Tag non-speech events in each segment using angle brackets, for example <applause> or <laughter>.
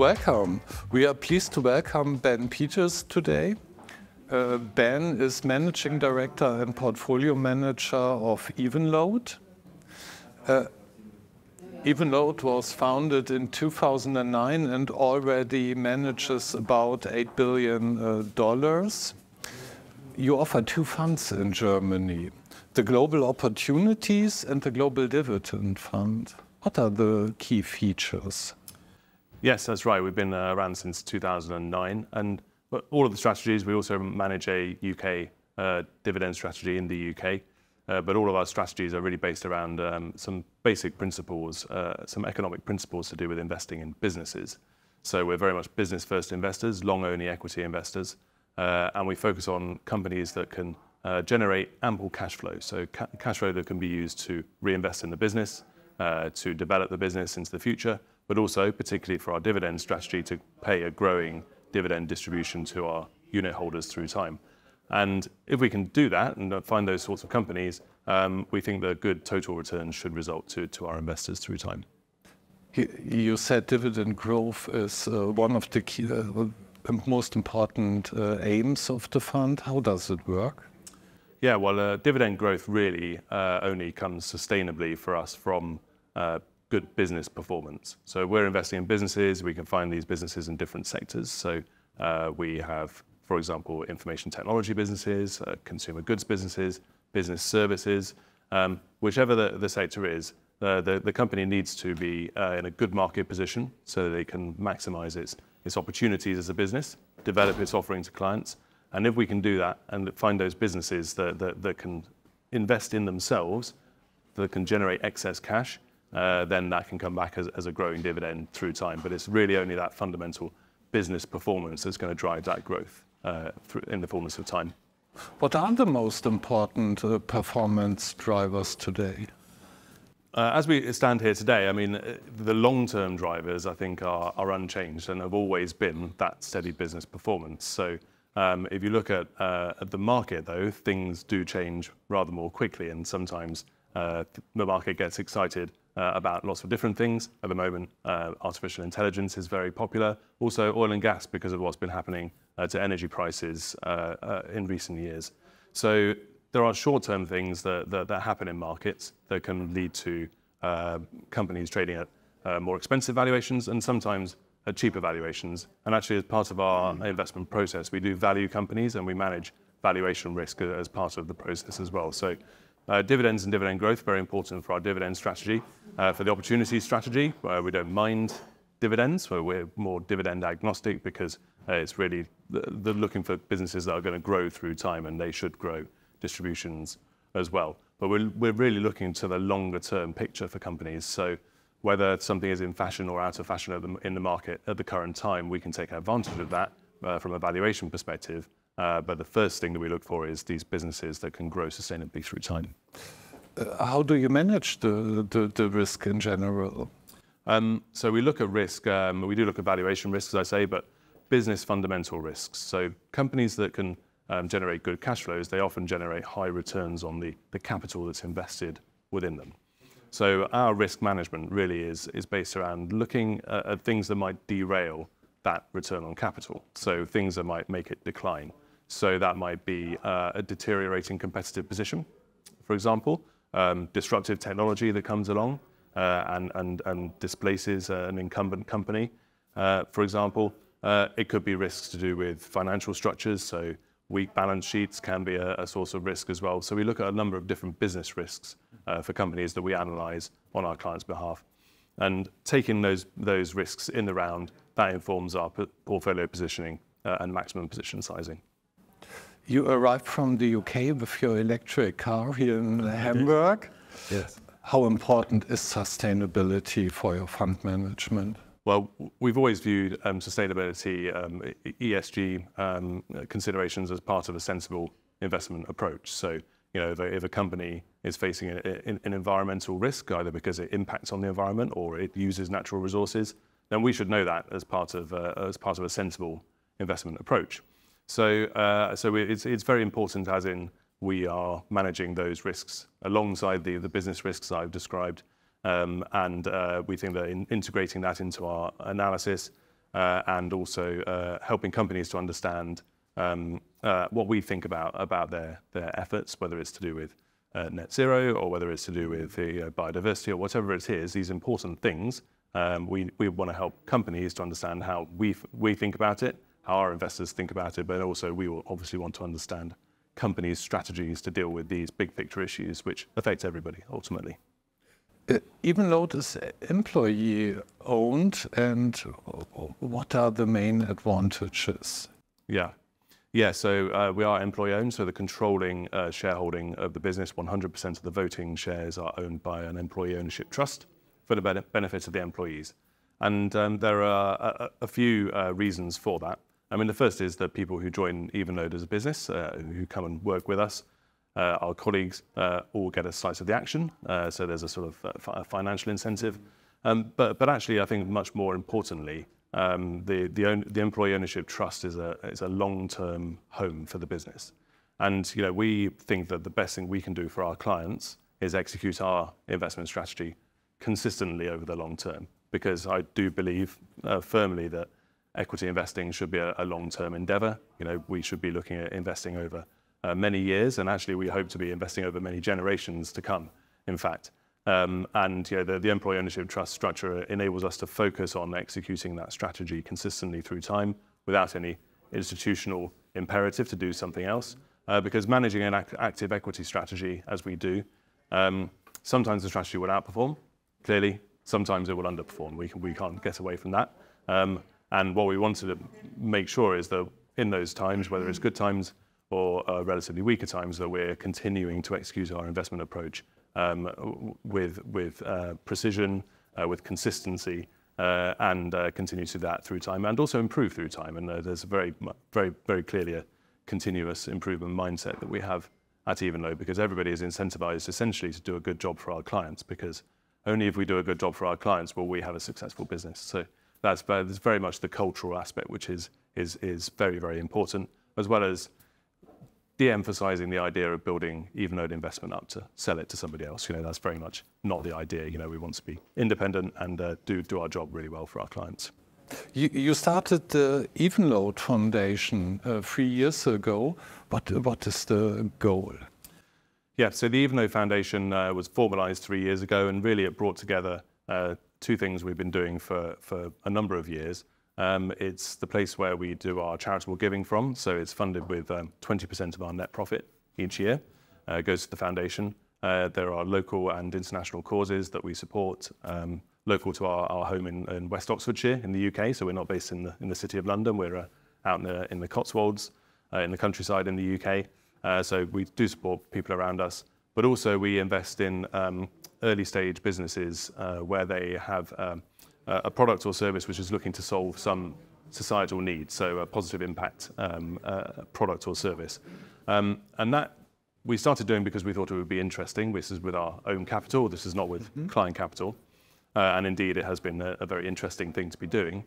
Welcome. We are pleased to welcome Ben Peters today. Uh, ben is Managing Director and Portfolio Manager of Evenlode. Uh, Evenlode was founded in 2009 and already manages about $8 billion. Uh, you offer two funds in Germany, the Global Opportunities and the Global Dividend Fund. What are the key features? Yes, that's right. We've been uh, around since 2009. And all of the strategies, we also manage a UK uh, dividend strategy in the UK. Uh, but all of our strategies are really based around um, some basic principles, some economic principles to do with investing in businesses. So we're very much business first investors, long only equity investors. And we focus on companies that can generate ample cash flow. So ca cash flow that can be used to reinvest in the business, to develop the business into the future, but also, particularly for our dividend strategy, to pay a growing dividend distribution to our unit holders through time. And if we can do that and find those sorts of companies, um, we think that good total returns should result to, to our investors through time. You said dividend growth is uh, one of the key, uh, most important uh, aims of the fund. How does it work? Yeah, well, dividend growth really only comes sustainably for us from good business performance. So we're investing in businesses. We can find these businesses in different sectors. So uh, we have, for example, information technology businesses, uh, consumer goods businesses, business services. Um, whichever the, the sector is, uh, the, the company needs to be in a good market position so they can maximize its, its opportunities as a business, develop its offering to clients. And if we can do that and find those businesses that, that, can invest in themselves, that can generate excess cash, then that can come back as, as a growing dividend through time. But it's really only that fundamental business performance that's going to drive that growth uh, in the fullness of time. What are the most important uh, performance drivers today? Uh, as we stand here today, I mean, uh, the long-term drivers, I think, are, are, unchanged and have always been that steady business performance. So um, if you look at, uh, at, the market, though, things do change rather more quickly, and sometimes uh, the market gets excited uh, about lots of different things. At the moment, uh, artificial intelligence is very popular. Also, oil and gas because of what's been happening uh, to energy prices uh, uh, in recent years. So there are short-term things that, that, that, happen in markets that can lead to uh, companies trading at more expensive valuations and sometimes at cheaper valuations. And actually, as part of our investment process, we do value companies and we manage valuation risk as part of the process as well. So uh, dividends and dividend growth, very important for our dividend strategy. Uh, for the opportunity strategy, uh, we don't mind dividends, we're more dividend agnostic because it's really the, looking for businesses that are going to grow through time and they should grow distributions as well. But we're, we're really looking to the longer term picture for companies. So whether something is in fashion or out of fashion in the market at the current time, we can take advantage of that from a valuation perspective but the first thing that we look for is these businesses that can grow sustainably through time. Uh, how do you manage the, risk in general? Um, so we look at risk, um, we do look at valuation risks, as I say, but business fundamental risks. So companies that can um, generate good cash flows, they often generate high returns on the, the capital that's invested within them. So our risk management really is, is based around looking at things that might derail that return on capital. So things that might make it decline. So that might be uh, a deteriorating competitive position, for example, um, disruptive technology that comes along uh, and, and, and displaces uh, an incumbent company, uh, for example. Uh, it could be risks to do with financial structures, so weak balance sheets can be a, a source of risk as well. So we look at a number of different business risks uh, for companies that we analyze on our clients' behalf. And taking those, those risks in the round that informs our portfolio positioning uh, and maximum position sizing. You arrived from the UK with your electric car here in Hamburg. Yes. How important is sustainability for your fund management? Well, we've always viewed um, sustainability, um, ESG um, considerations as part of a sensible investment approach. So, you know, if a, if a company is facing a, a, an environmental risk, either because it impacts on the environment or it uses natural resources, then we should know that as part of, uh, as part of a sensible investment approach. So, uh, so it's, it's very important as in we are managing those risks alongside the, the business risks I've described. Um, and uh, we think that in integrating that into our analysis uh, and also helping companies to understand um, what we think about about their their efforts, whether it's to do with net zero or whether it's to do with the biodiversity or whatever it is. These important things, um, we we want to help companies to understand how we we think about it, how our investors think about it, but also we will obviously want to understand companies' strategies to deal with these big picture issues, which affect everybody ultimately. Uh, Evenlode is employee owned, and what are the main advantages? Yeah. Yeah, so uh, we are employee owned, so the controlling uh, shareholding of the business, 100% of the voting shares are owned by an employee ownership trust for the benefit of the employees. And um, there are a, a few uh, reasons for that. I mean, the first is that people who join Evenlode as a business, uh, who come and work with us, uh, our colleagues uh, all get a slice of the action, uh, so there's a sort of financial incentive. Um, but, but actually, I think much more importantly, um, the, the, own, the employee ownership trust is a, is a long-term home for the business. And you know, we think that the best thing we can do for our clients is execute our investment strategy consistently over the long term. Because I do believe uh, firmly that equity investing should be a, a long-term endeavor. You know, we should be looking at investing over uh, many years, and actually we hope to be investing over many generations to come, in fact. Um, and you know, the, the employee ownership trust structure enables us to focus on executing that strategy consistently through time without any institutional imperative to do something else. Uh, because managing an act active equity strategy, as we do, um, sometimes the strategy will outperform, clearly, sometimes it will underperform. We, can, we can't get away from that. Um, and what we wanted to make sure is that in those times, whether it's good times or uh, relatively weaker times, that we're continuing to execute our investment approach um, with, with uh, precision, uh, with consistency, and continue to that through time, and also improve through time. And there's very, very, very clearly a continuous improvement mindset that we have at Evenlode, because everybody is incentivized essentially to do a good job for our clients, because only if we do a good job for our clients will we have a successful business. So that's, that's very much the cultural aspect, which is, is, is very, very important, as well as de-emphasizing the idea of building even Evenlode investment up to sell it to somebody else. You know, that's very much not the idea. You know, we want to be independent and uh, do, do our job really well for our clients. You, you started the Evenlode Foundation uh, three years ago. What, what is the goal? Yeah, so the Evenlode Foundation uh, was formalized three years ago, and really it brought together uh, two things we've been doing for, for a number of years. Um, it's the place where we do our charitable giving from, so it's funded with um, 20% of our net profit each year. Uh, goes to the foundation. Uh, there are local and international causes that we support, um, local to our, our home in, in, West Oxfordshire in the UK. So we're not based in the, in the city of London. We're uh, out in the, in the Cotswolds, uh, in the countryside in the UK. Uh, so we do support people around us. But also we invest in um, early stage businesses uh, where they have um, uh, a product or service which is looking to solve some societal need, so a positive impact um, uh, product or service. Um, and that we started doing because we thought it would be interesting. This is with our own capital, this is not with mm -hmm. client capital. Uh, and indeed, it has been a, a very interesting thing to be doing.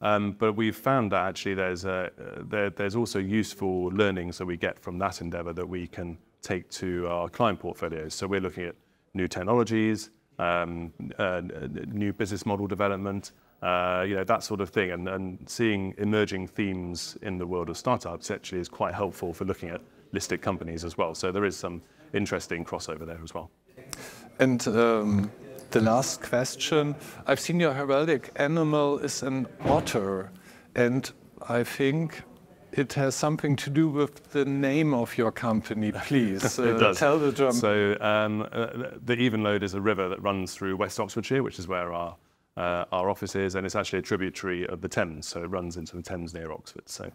Um, but we've found that actually there's, a, there, there's also useful learnings that we get from that endeavor that we can take to our client portfolios. So we're looking at new technologies, um, uh, new business model development, uh, you know, that sort of thing. And, and seeing emerging themes in the world of startups actually is quite helpful for looking at listed companies as well. So there is some interesting crossover there as well. And um, the last question, I've seen your heraldic animal is an otter. And I think it has something to do with the name of your company, <laughs> please. it uh, does. Tell the drum. So um, uh, the Evenlode is a river that runs through West Oxfordshire, which is where our uh, our office is, and it's actually a tributary of the Thames, so it runs into the Thames near Oxford. So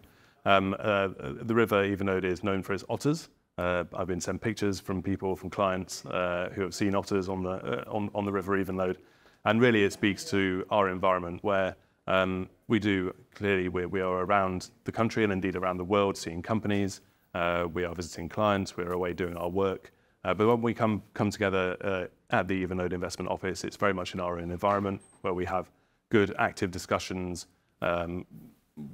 um, uh, the river Evenlode is known for its otters. Uh, I've been sent pictures from people, from clients uh, who have seen otters on the on, on the river Evenlode, and really it speaks to our environment where um, we do clearly, we, we are around the country and indeed around the world seeing companies. Uh, we are visiting clients, we're away doing our work. Uh, but when we come, come together uh, at the Evenlode Investment Office, it's very much in our own environment where we have good, active discussions um,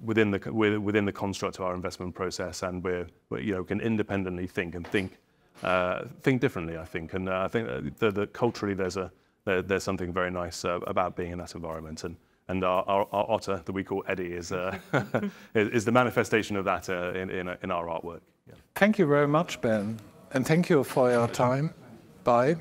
within, the, within the construct of our investment process, and we're, we you know, can independently think and think, uh, think differently, I think. And uh, I think that, that culturally there's, a, there, there's something very nice uh, about being in that environment. And and our, our, our otter that we call Eddie is, uh, <laughs> is, is, the manifestation of that uh, in, in, in, our artwork. Yeah. Thank you very much, Ben. And thank you for your time. Bye.